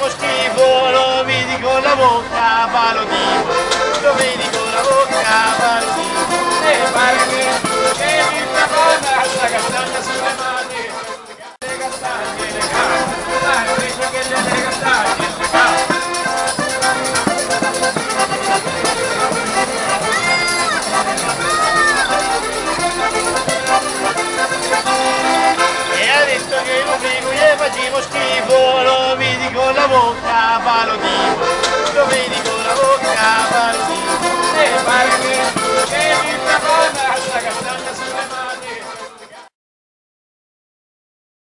facevo schifo, lo vedi con la bocca, palo di, lo vedi con la bocca, palo di, e pare che c'è una donna, la castagna sulle mani, le castagne, le castagne, le castagne, le castagne, le castagne. Facevo schifo la bocca palo di domenico.